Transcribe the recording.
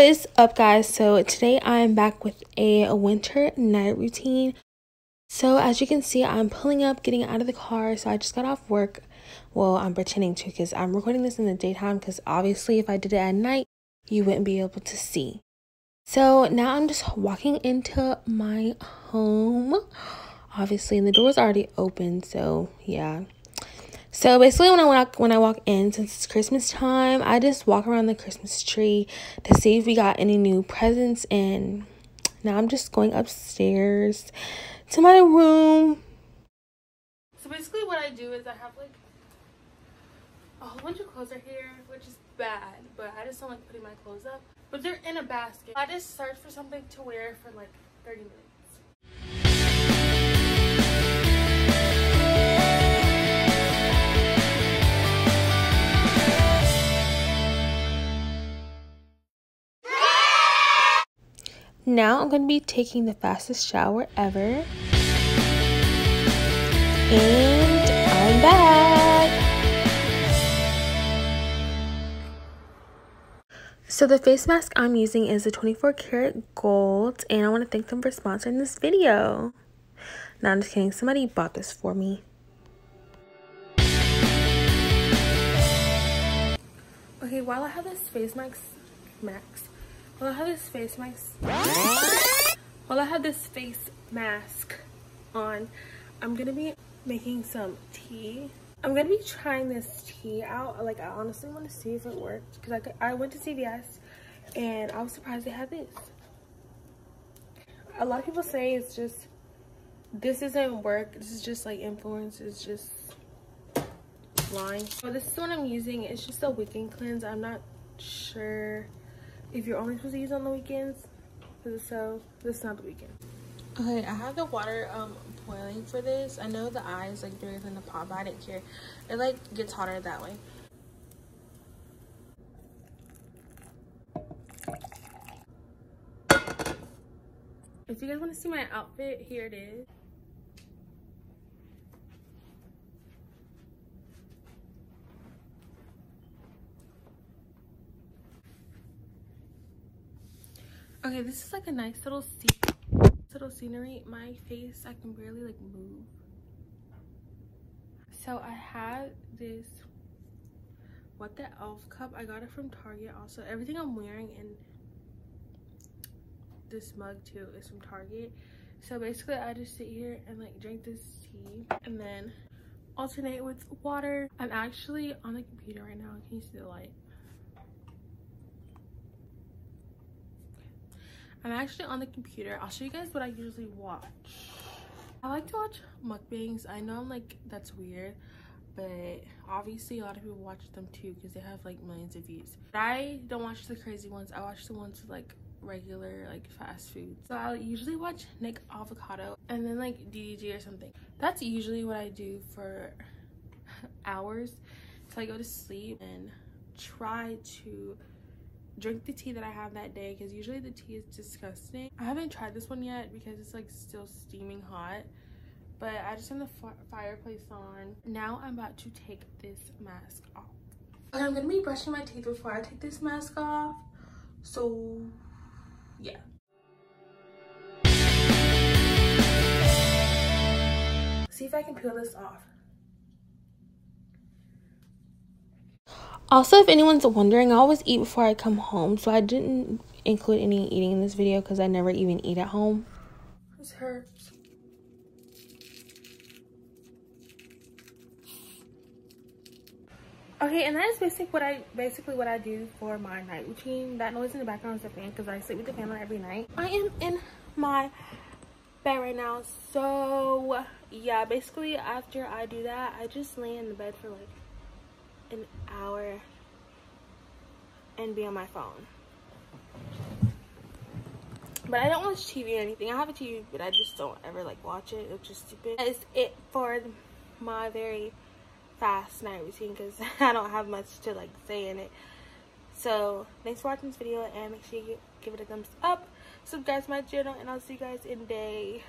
What is up guys? So today I am back with a, winter night routine. So as you can see, I'm pulling up, getting out of the car. So I just got off work. Well, I'm pretending to because I'm recording this in the daytime because obviously if I did it at night, you wouldn't be able to see. So now I'm just walking into my home. Obviously, and the door's already open, so yeah. So basically, when I walk when I walk in, since it's Christmas time, I just walk around the Christmas tree to see if we got any new presents. And now I'm just going upstairs to my room. So basically, what I do is I have like a whole bunch of clothes are here, which is bad, but I just don't like putting my clothes up. But they're in a basket. I just search for something to wear for like 30 minutes. Now I'm going to be taking the fastest shower ever. And I'm back. So the face mask I'm using is the 24 karat gold and I want to thank them for sponsoring this video. No, I'm just kidding. Somebody bought this for me. Okay, while I have this face mask, mask well, I have this face mask. Well, I have this face mask on. I'm gonna be making some tea. I'm gonna be trying this tea out. Like, I honestly want to see if it works because I I went to CVS and I was surprised they had this. A lot of people say it's just this doesn't work. This is just like influence. It's just lying. So this is what I'm using. It's just a weekend cleanse. I'm not sure if you're only supposed to use on the weekends so this is not the weekend. Okay i have the water um boiling for this. I know the eyes like bigger than the pot but i didn't care. It like gets hotter that way. If you guys want to see my outfit here it is Okay, this is like a nice little little scenery. My face, I can barely like move. So I had this, what the elf cup. I got it from Target also. Everything I'm wearing in this mug too is from Target. So basically I just sit here and like drink this tea and then alternate with water. I'm actually on the computer right now. Can you see the light? I'm actually on the computer. I'll show you guys what I usually watch. I like to watch mukbangs. I know I'm like, that's weird, but obviously a lot of people watch them too because they have like millions of views. But I don't watch the crazy ones. I watch the ones with like regular like fast food. So I'll usually watch Nick Avocado and then like DDG or something. That's usually what I do for hours. So I go to sleep and try to drink the tea that I have that day because usually the tea is disgusting. I haven't tried this one yet because it's like still steaming hot but I just turned the fireplace on. Now I'm about to take this mask off. Okay, I'm gonna be brushing my teeth before I take this mask off. So yeah. See if I can peel this off. Also, if anyone's wondering, I always eat before I come home. So I didn't include any eating in this video because I never even eat at home. This hurts. Okay, and that is basically what I basically what I do for my night routine. That noise in the background is the fan because I sleep with the fan on every night. I am in my bed right now. So yeah, basically after I do that, I just lay in the bed for like an hour and be on my phone. But I don't watch TV or anything. I have a TV, but I just don't ever like watch it. It's just stupid. That is it for my very fast night routine because I don't have much to like say in it. So thanks for watching this video and make sure you give it a thumbs up. Subscribe to my channel and I'll see you guys in day